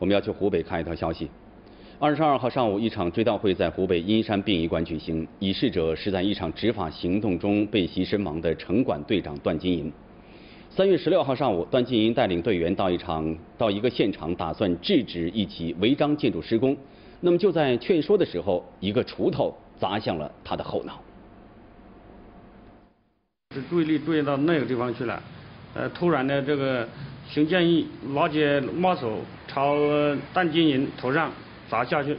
我们要去湖北看一条消息。二十二号上午，一场追悼会在湖北阴山殡仪馆举行，已逝者是在一场执法行动中被袭身亡的城管队长段金银。三月十六号上午，段金银带领队员到一场到一个现场，打算制止一起违章建筑施工。那么就在劝说的时候，一个锄头砸向了他的后脑。是注意力注意到那个地方去了，呃，突然的这个熊建义拿起抹手朝段金银头上。砸下去，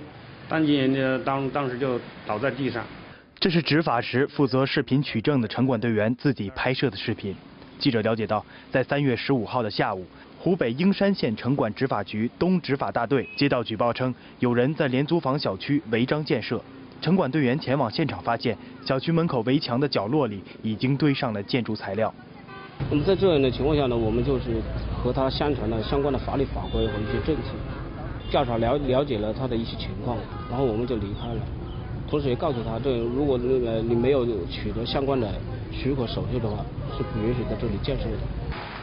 段金银呢当当时就倒在地上。这是执法时负责视频取证的城管队员自己拍摄的视频。记者了解到，在三月十五号的下午，湖北英山县城管执法局东执法大队接到举报称，有人在廉租房小区违章建设。城管队员前往现场发现，小区门口围墙的角落里已经堆上了建筑材料。那么在这样的情况下呢，我们就是和他宣传了相关的法律法规和一些政策。调查了了解了他的一些情况，然后我们就离开了。同时也告诉他，这如果那个你没有取得相关的许可手续的话，是不允许在这里建设的。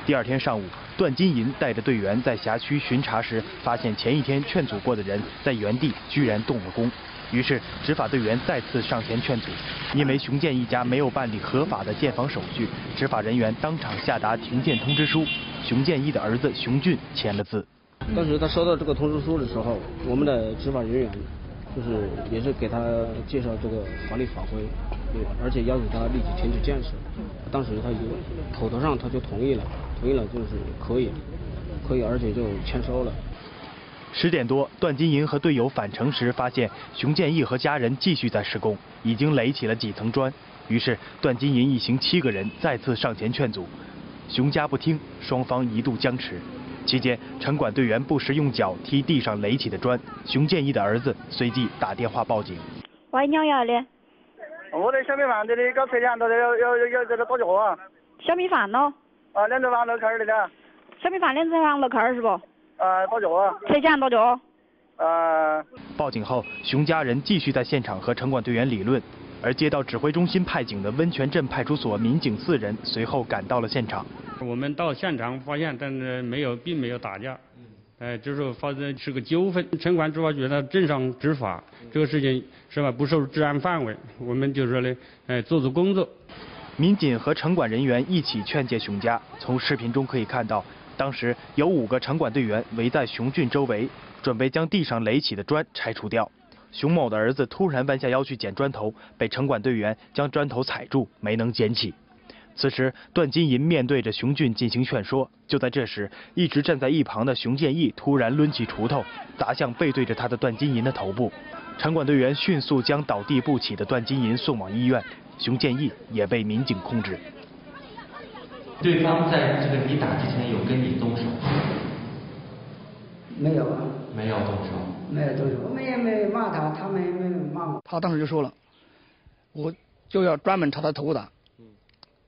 第二天上午，段金银带着队员在辖区巡查时，发现前一天劝阻过的人在原地居然动了工。于是执法队员再次上前劝阻，因为熊建一家没有办理合法的建房手续，执法人员当场下达停建通知书，熊建义的儿子熊俊签了字。当时他收到这个通知书的时候，我们的执法人员就是也是给他介绍这个法律法规，而且要求他立即停止建设。当时他就口头上他就同意了，同意了就是可以，可以，而且就签收了。十点多，段金银和队友返程时，发现熊建义和家人继续在施工，已经垒起了几层砖。于是段金银一行七个人再次上前劝阻，熊家不听，双方一度僵持。期间，城管队员不时用脚踢地上垒起的砖。熊建义的儿子随即打电话报警。喂，你好的。我在小米饭这里搞车间，到这要要要在这打脚啊。小米饭咯。啊，两层房楼口儿的的。小米饭两层房楼口儿是不？啊，打脚啊。车间打脚。啊。报警后，熊家人继续在现场和城管队员理论，而接到指挥中心派警的温泉镇派出所民警四人随后赶到了现场。我们到现场发现，但是没有，并没有打架，哎，就是发生是个纠纷。城管执法局呢镇上执法，这个事情是吧？不受治安范围，我们就说呢，哎，做做工作。民警和城管人员一起劝诫熊家。从视频中可以看到，当时有五个城管队员围在熊俊周围，准备将地上垒起的砖拆除掉。熊某的儿子突然弯下腰去捡砖头，被城管队员将砖头踩住，没能捡起。此时，段金银面对着熊俊进行劝说。就在这时，一直站在一旁的熊建义突然抡起锄头砸向背对着他的段金银的头部。城管队员迅速将倒地不起的段金银送往医院，熊建义也被民警控制。对方在这个你打之前有跟你动手吗？没有啊。没有动手。没有动手，我们也没骂他，他们也没骂我。他当时就说了，我就要专门朝他头部打。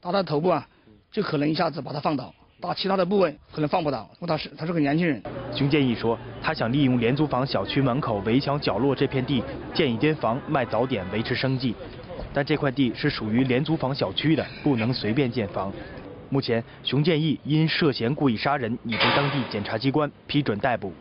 打他头部啊，就可能一下子把他放倒；打其他的部位可能放不倒。他是他是个年轻人。熊建义说，他想利用廉租房小区门口围墙角落这片地建一间房卖早点维持生计，但这块地是属于廉租房小区的，不能随便建房。目前，熊建义因涉嫌故意杀人已被当地检察机关批准逮捕。